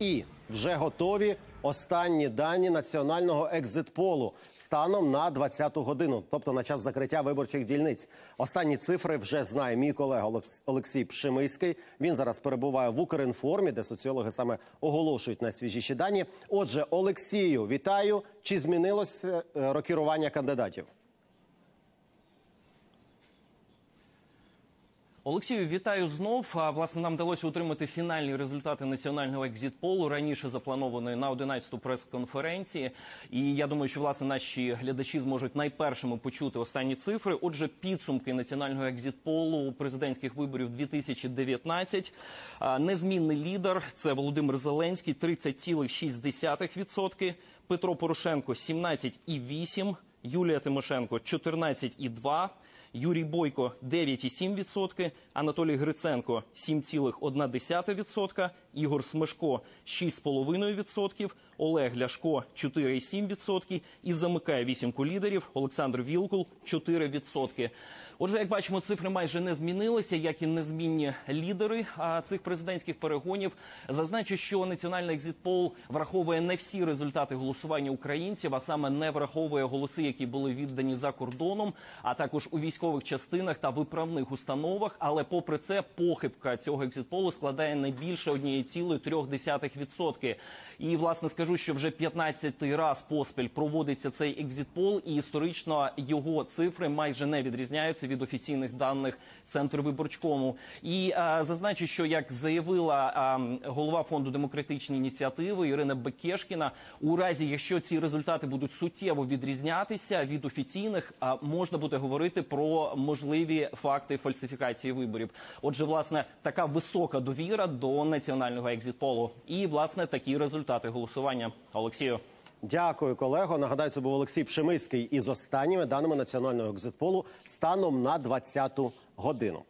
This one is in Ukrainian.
І вже готові останні дані національного екзитполу станом на 20-ту годину, тобто на час закриття виборчих дільниць. Останні цифри вже знає мій колега Олекс- Олексій Пшемиський. Він зараз перебуває в Укрінформі, де соціологи саме оголошують найсвіжіші дані. Отже, Олексію, вітаю. Чи змінилося е, рокірування кандидатів? Олексію, вітаю знов. А, Власне, нам вдалося отримати фінальні результати національного екзит-полу, раніше запланованої на 11-ту прес-конференції. І я думаю, що власне наші глядачі зможуть найпершими почути останні цифри. Отже, підсумки національного екзит-полу президентських виборів 2019. А, Незмінний лідер це Володимир Зеленський 30,6%, Петро Порошенко 17,8%, Юлія Тимошенко 14,2%. Юрій Бойко 9,7%, Анатолій Гриценко 7,1%, Ігор Смешко 6,5%, Олег Ляшко 4,7% і замикає вісімку лідерів Олександр Вілкул 4%. Отже, як бачимо, цифри майже не змінилися, як і незмінні лідери цих президентських перегонів. Зазначу, що національний екзитпол враховує не всі результати голосування українців, а саме не враховує голоси, які були віддані за кордоном, а також у військових частинах та виправних установах. Але попри це, похибка цього екзитполу складає не більше 1,3%. І власне скажу, що вже 15-й раз поспіль проводиться цей екзитпол, і історично його цифри майже не відрізняються від офіційних даних центру виборчкому. І а, зазначу, що як заявила а, голова фонду демократичні ініціативи Ірина Бекешкіна, у разі якщо ці результати будуть суттєво відрізнятися від офіційних, а, можна буде говорити про можливі факти фальсифікації виборів. Отже, власне, така висока довіра до національного екзитполу. І власне такі результати голосування. Олексію. Дякую, колего. Нагадаю, це був Олексій Пшемиський із останніми даними національного екзитполу станом на 20-ту годину.